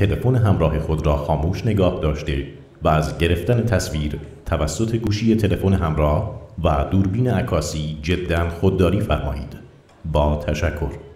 تلفن همراه خود را خاموش نگاه داشته و از گرفتن تصویر توسط گوشی تلفن همراه و دوربین عکاسی جدا خودداری فرمایید. با تشکر.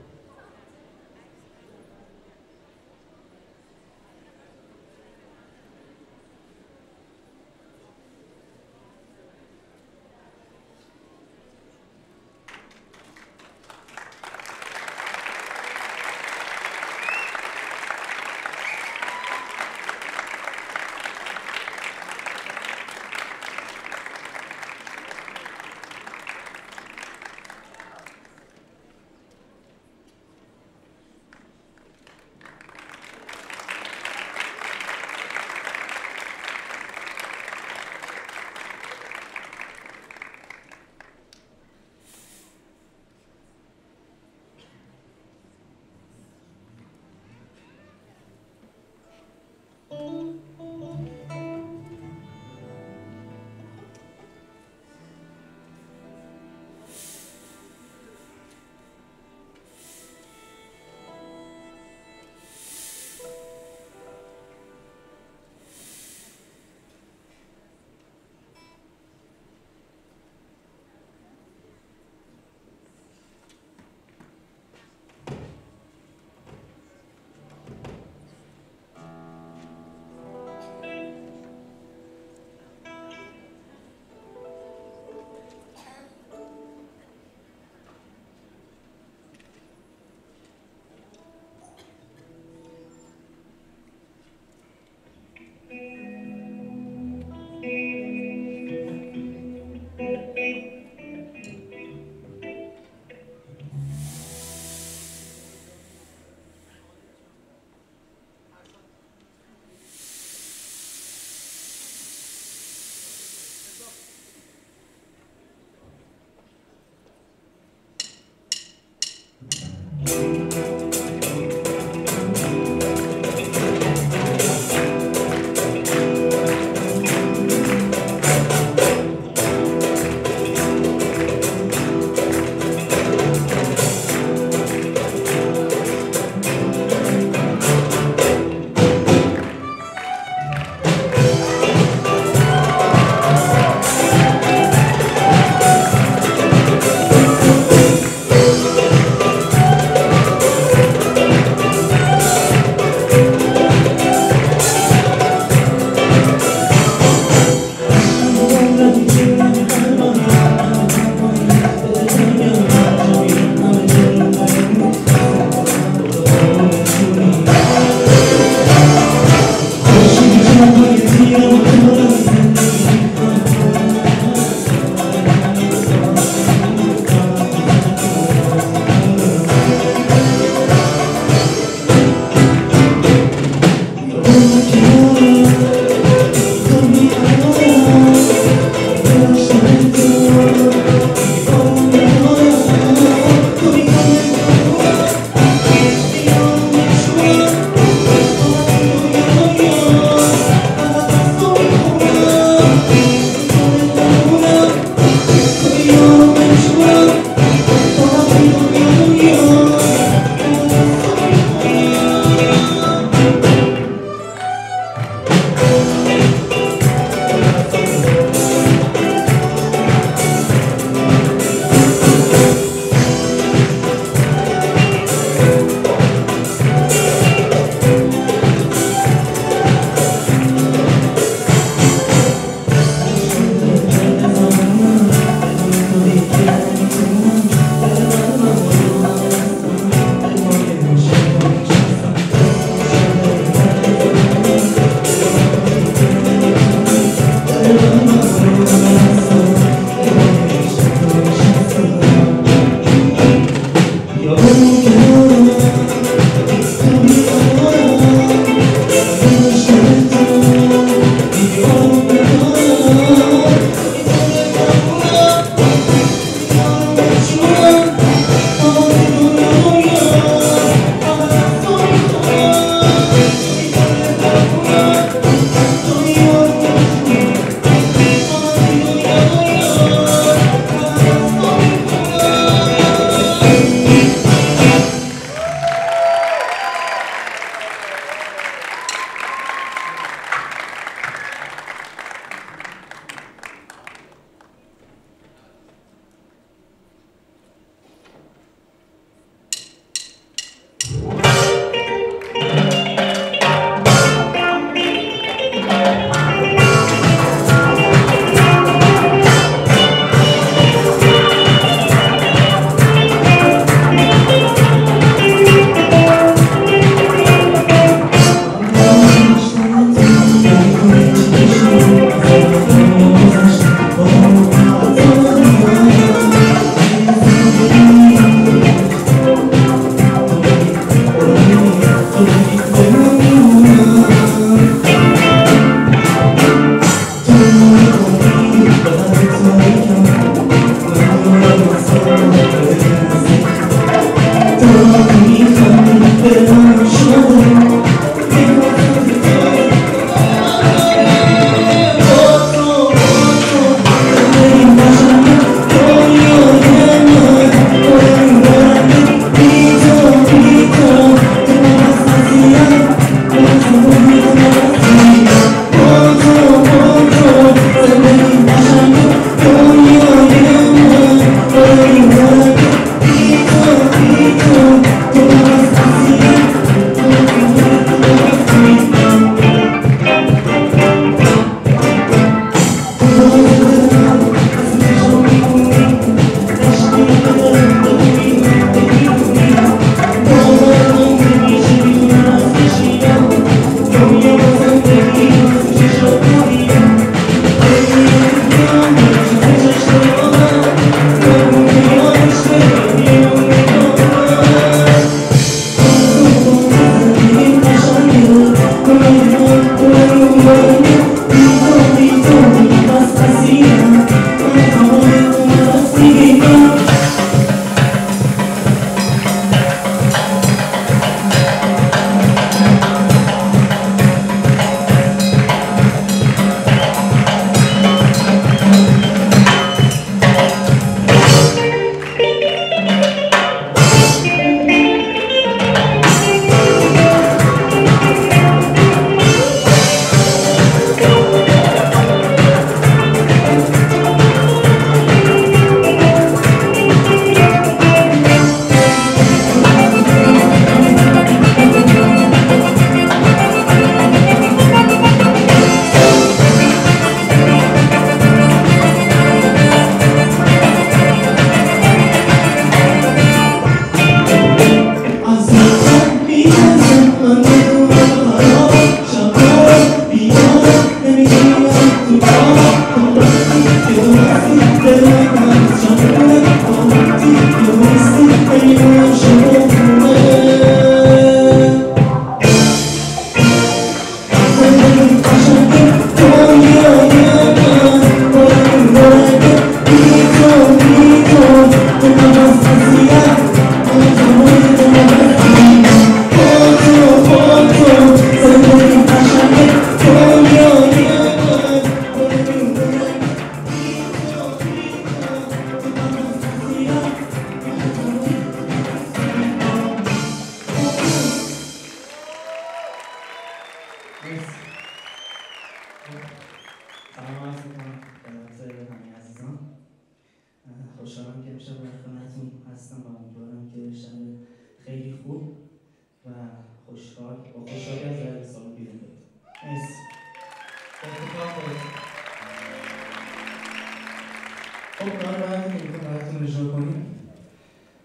خب کار بعد که می‌خوام براتون اجرا کنیم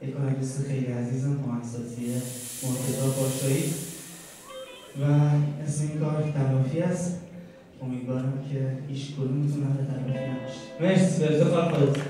یک آهنگست خیلی عزیزم مهندساتی مرتضا پاشایی و اسم این کار تلافی است امیدوارم که هیچ کدومتون اهل تلافی نباشید مرسی به افتخار خودتون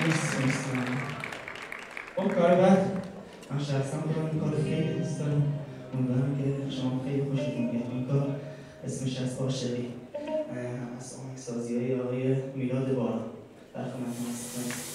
مرسی ممنون. خب کار بعد من شخصا خودم این کار خیلی دوست دارم. امیدوارم که شما خیلی خوشتون بیاد این کار اسمش از عاشقی. از آهنگسازی های آقای میلاد باران در خدمتتون هستم.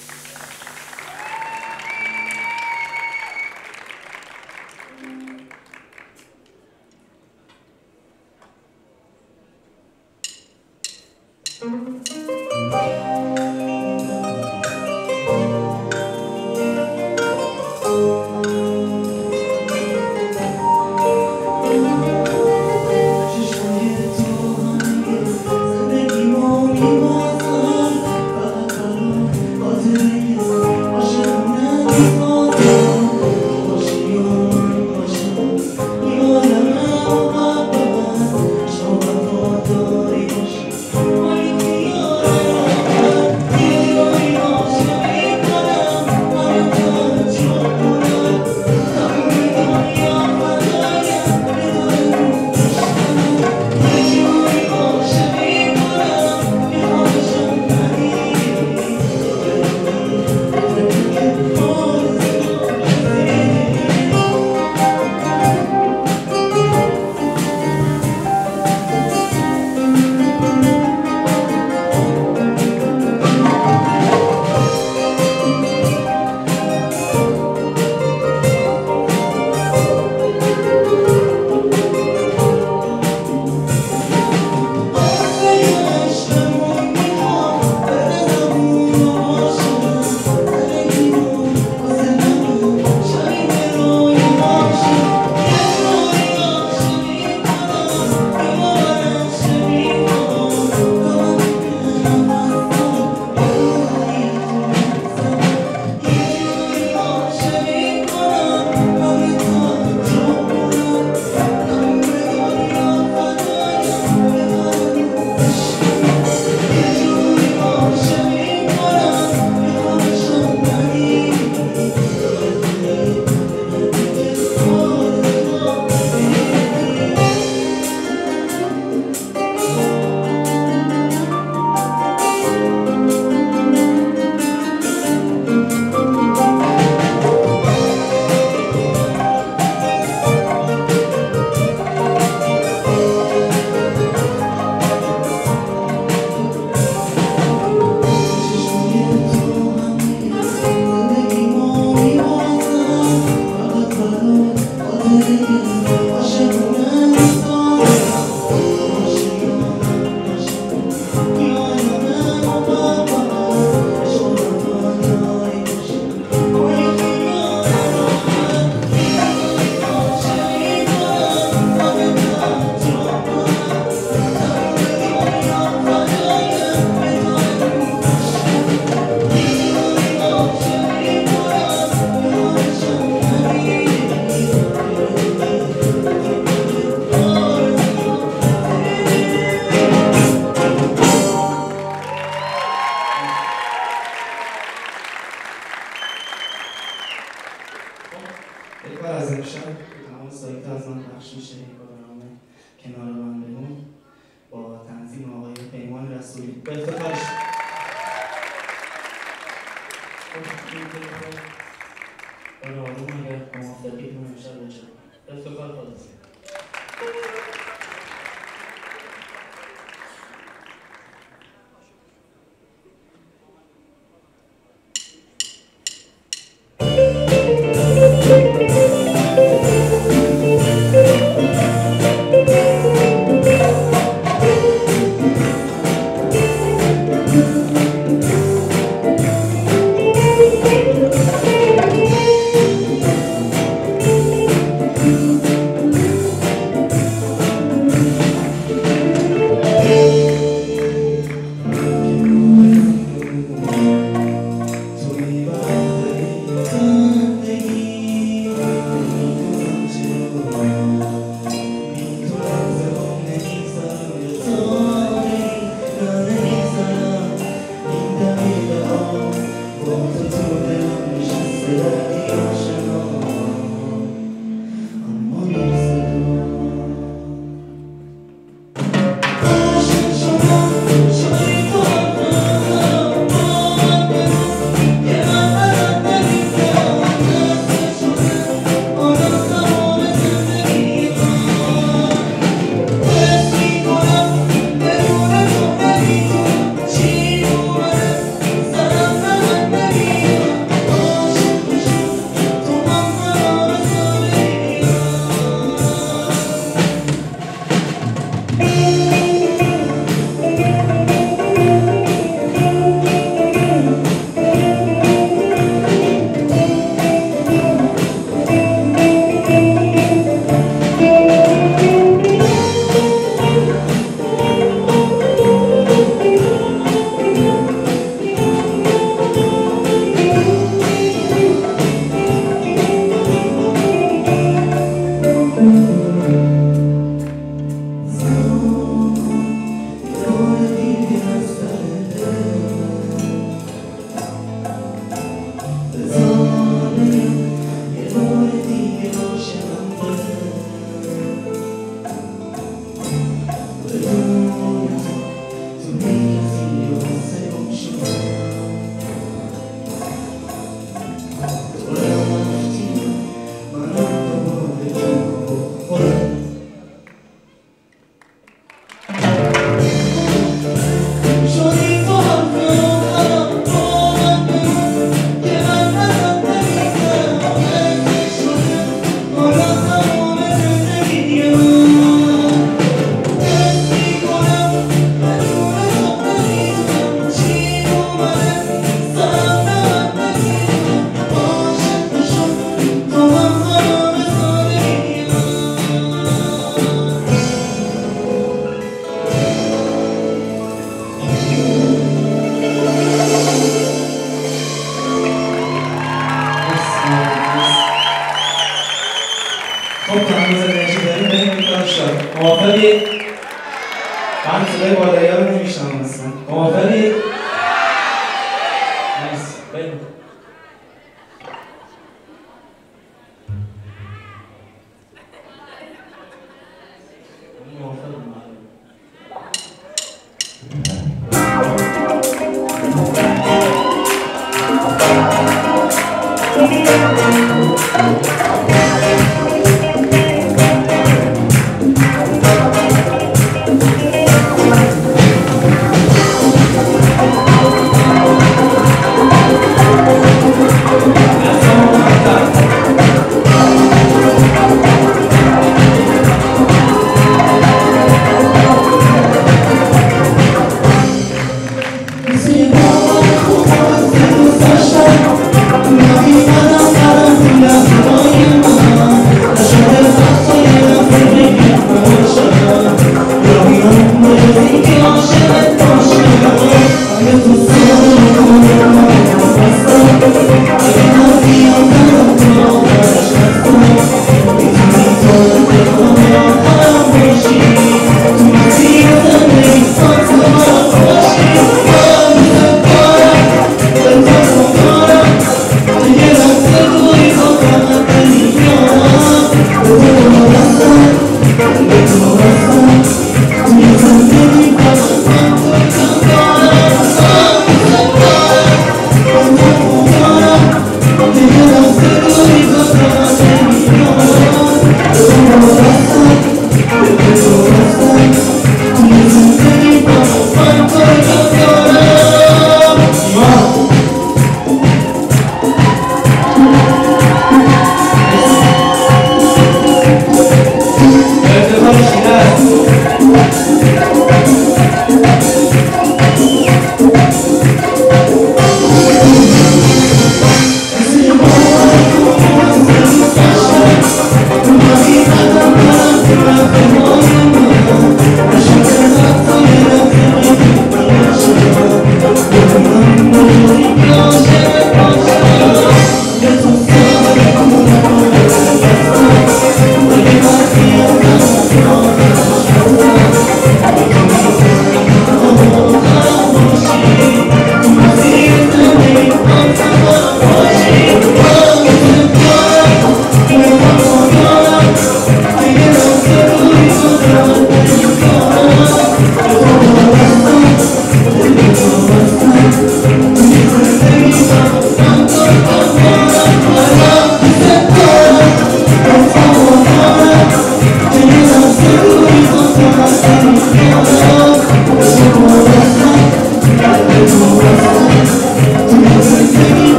آره آروم اگر موافقیتون امشب بشه افتخار خلاص خب you.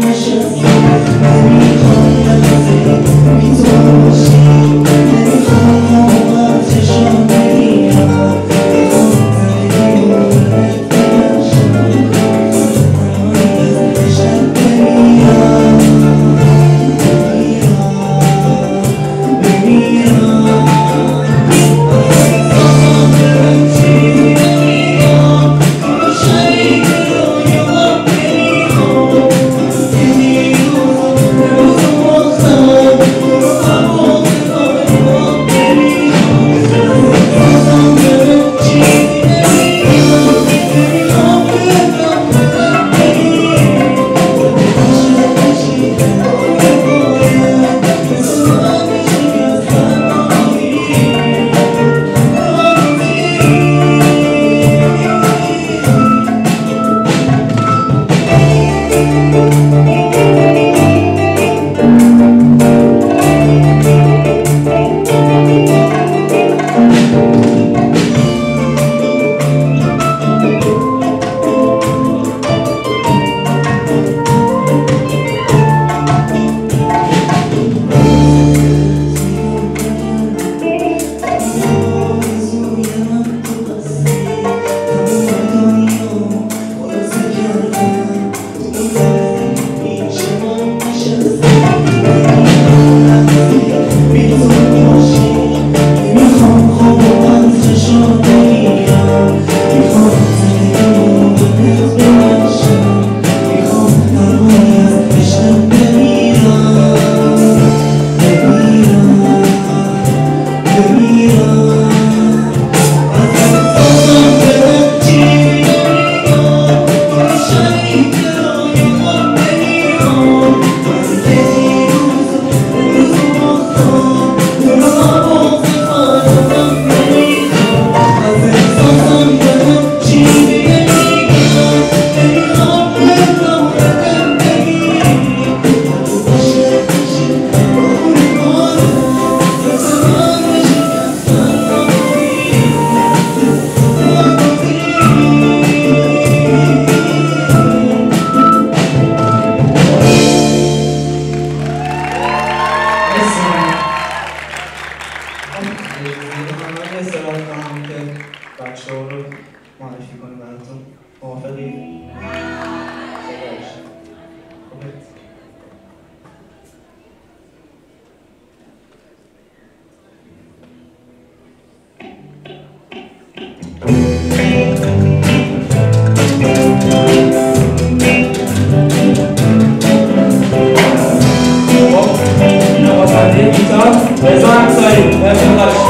precious. vai, vai, vai.